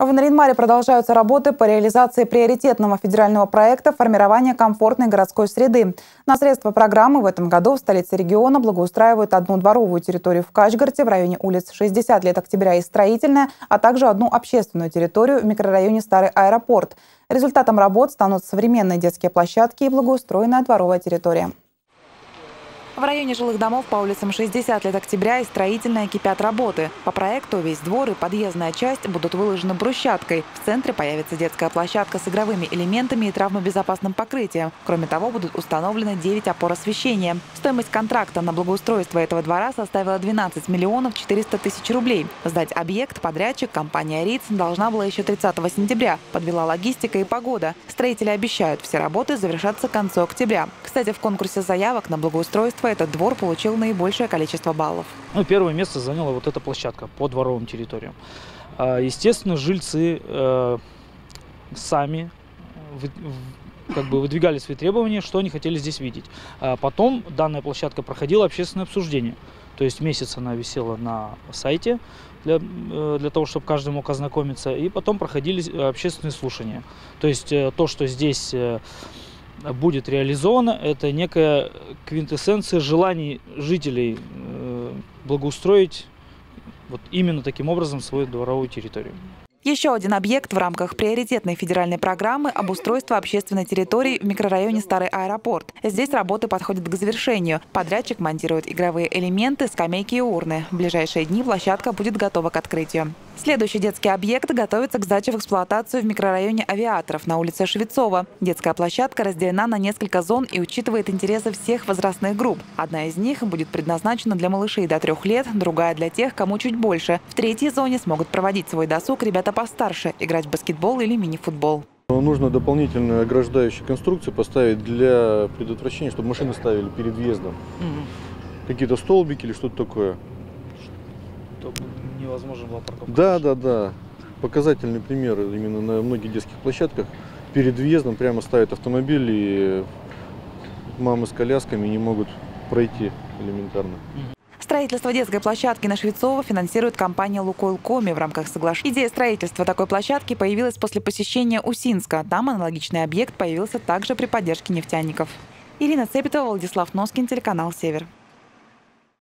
В Наринмаре продолжаются работы по реализации приоритетного федерального проекта формирования комфортной городской среды. На средства программы в этом году в столице региона благоустраивают одну дворовую территорию в Качгарте в районе улиц 60 лет октября и Строительная, а также одну общественную территорию в микрорайоне Старый аэропорт. Результатом работ станут современные детские площадки и благоустроенная дворовая территория. В районе жилых домов по улицам 60 лет октября и строительная кипят работы. По проекту весь двор и подъездная часть будут выложены брусчаткой. В центре появится детская площадка с игровыми элементами и травмобезопасным покрытием. Кроме того, будут установлены 9 опор освещения. Стоимость контракта на благоустройство этого двора составила 12 миллионов 400 тысяч рублей. Сдать объект подрядчик компания РИЦ должна была еще 30 сентября. Подвела логистика и погода. Строители обещают, все работы завершатся к концу октября. Кстати, в конкурсе заявок на благоустройство этот двор получил наибольшее количество баллов. Ну, первое место заняла вот эта площадка по дворовым территориям. А, естественно, жильцы э, сами как бы выдвигали свои требования, что они хотели здесь видеть. А потом данная площадка проходила общественное обсуждение. То есть месяц она висела на сайте для, э, для того, чтобы каждый мог ознакомиться. И потом проходили общественные слушания. То есть э, то, что здесь будет реализовано, это некая квинтэссенция желаний жителей э, благоустроить вот именно таким образом свою дворовую территорию. Еще один объект в рамках приоритетной федеральной программы – обустройство общественной территории в микрорайоне Старый аэропорт. Здесь работы подходят к завершению. Подрядчик монтирует игровые элементы, скамейки и урны. В ближайшие дни площадка будет готова к открытию. Следующий детский объект готовится к сдаче в эксплуатацию в микрорайоне Авиаторов на улице Швецова. Детская площадка разделена на несколько зон и учитывает интересы всех возрастных групп. Одна из них будет предназначена для малышей до трех лет, другая для тех, кому чуть больше. В третьей зоне смогут проводить свой досуг ребята постарше играть в баскетбол или мини-футбол. Нужно дополнительную ограждающую конструкцию поставить для предотвращения, чтобы машины ставили перед въездом. Угу. Какие-то столбики или что-то такое. Невозможно было парковка. Да, да, да. Показательный пример именно на многих детских площадках. Перед въездом прямо ставят автомобиль и мамы с колясками не могут пройти элементарно. Строительство детской площадки на Швецово финансирует компания «Лукойл Коми» в рамках соглашения. Идея строительства такой площадки появилась после посещения Усинска. Там аналогичный объект появился также при поддержке нефтяников. Ирина Цепетова, Владислав Носкин, телеканал «Север».